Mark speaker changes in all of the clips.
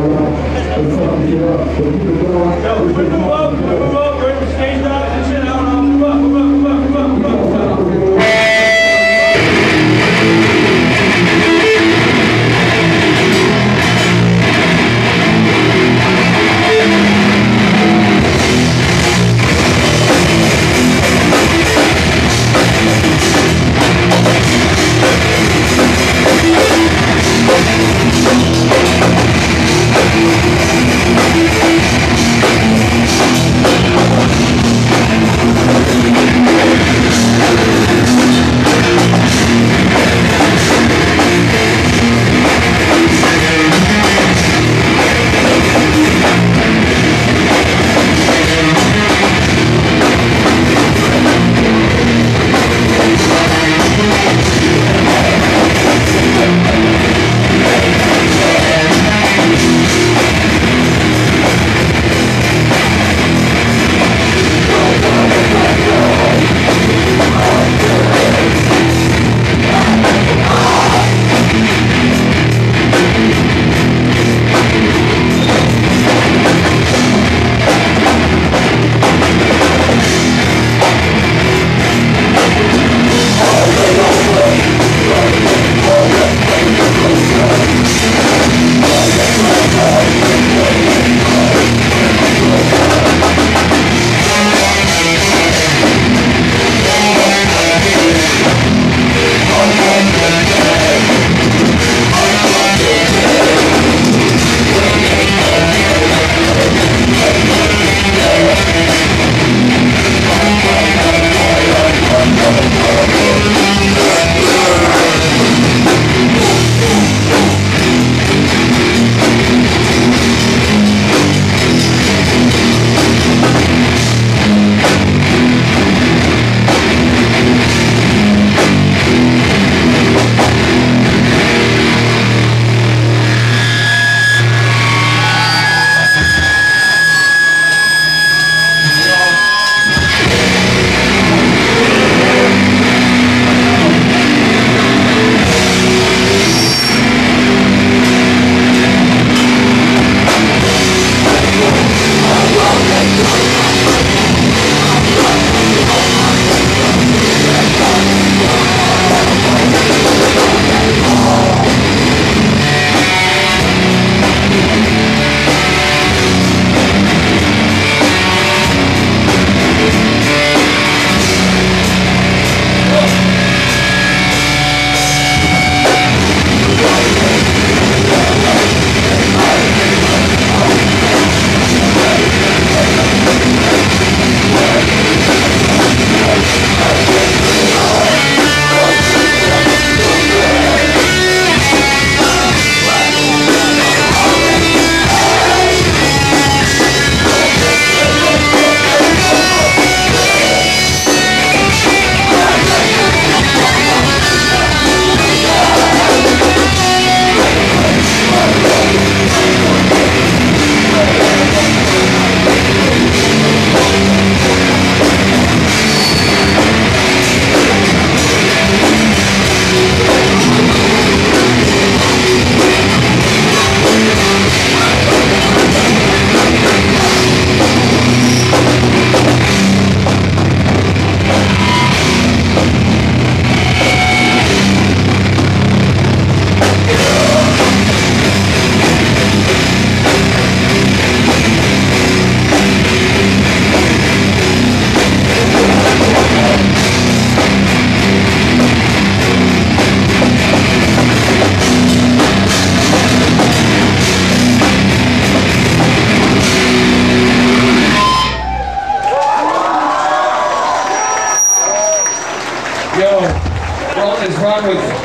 Speaker 1: They fucking get up. They keep it going. No, we move up, we move up. We're in the stage
Speaker 2: now.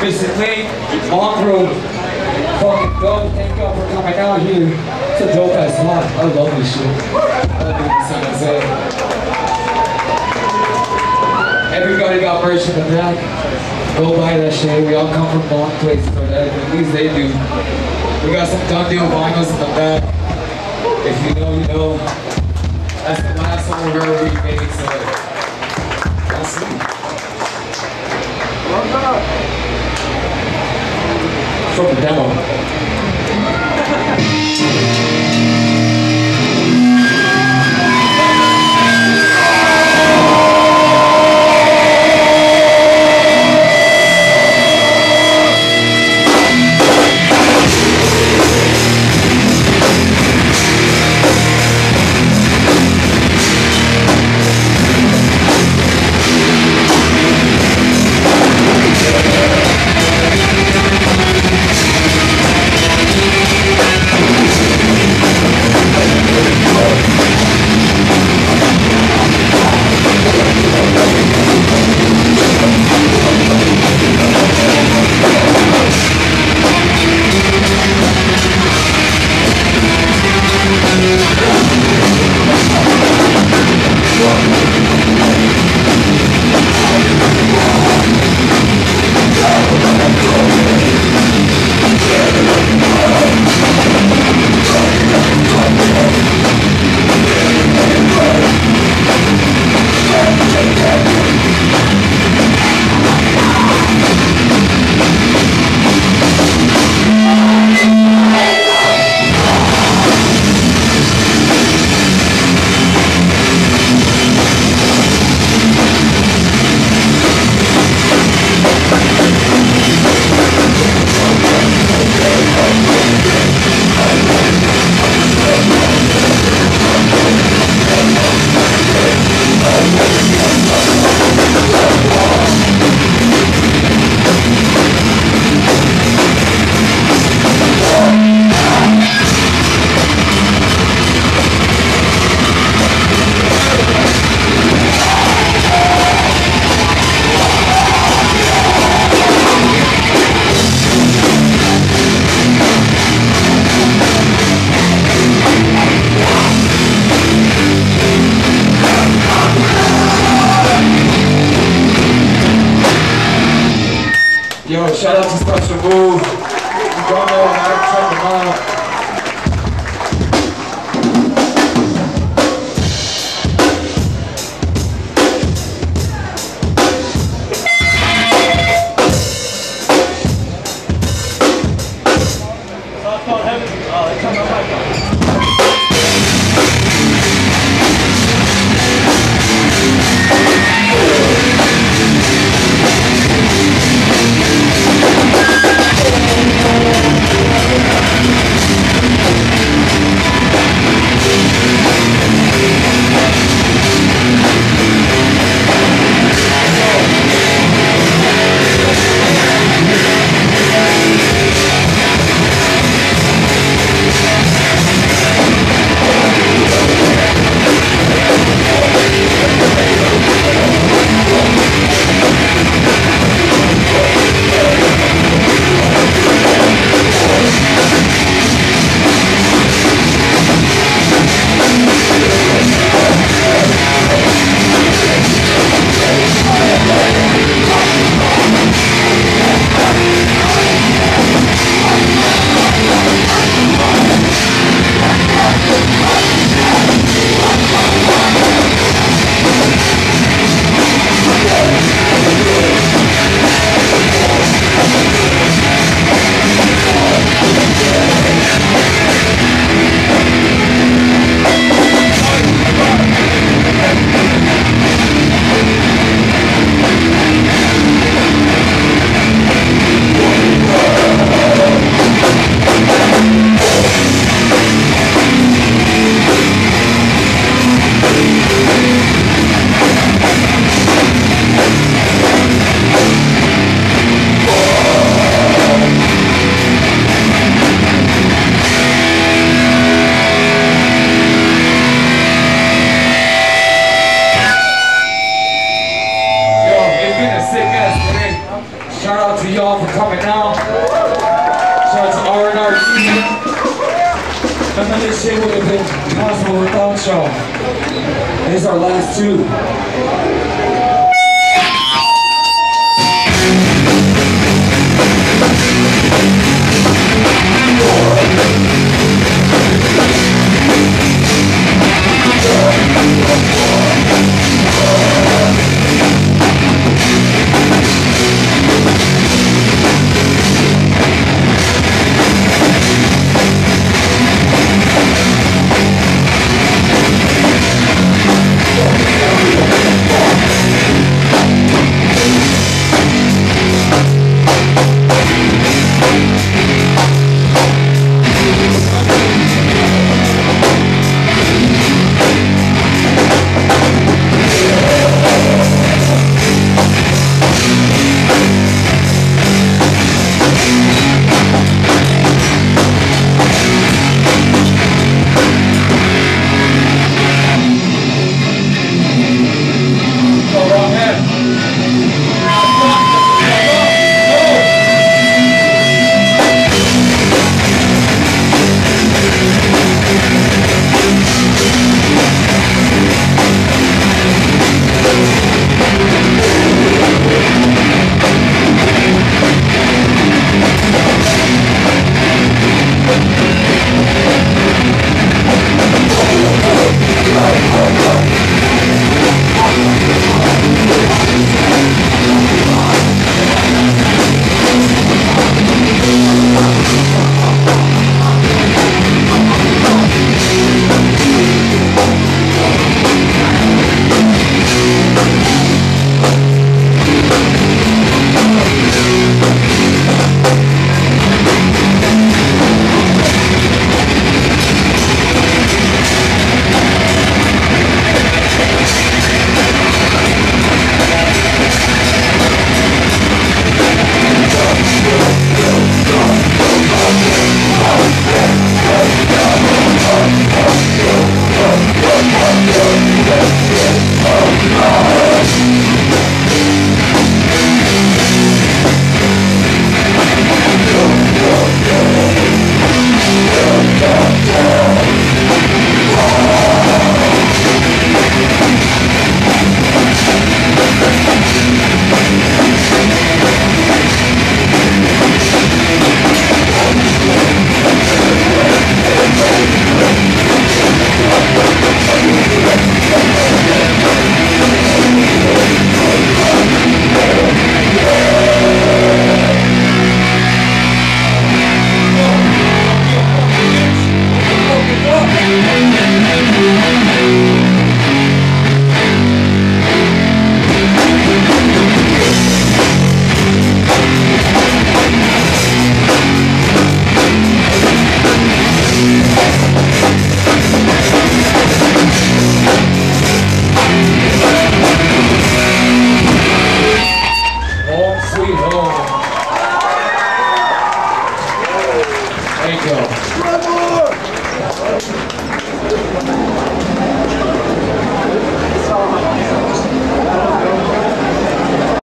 Speaker 3: Basically, Mongrel, fucking dope. Thank y'all for coming out here. It's a dope ass spot. I love this shit. I love it in. Everybody got merch in the back. Go buy that shit. We all come from long places, or that. At least they do. We got some done deal vinyls in the back. If you know, you know. That's the last one we're ever remade, so. That's it. From the demo. Yo, shout out to Special Move. You know check them out. Here's our last two.
Speaker 4: Oh,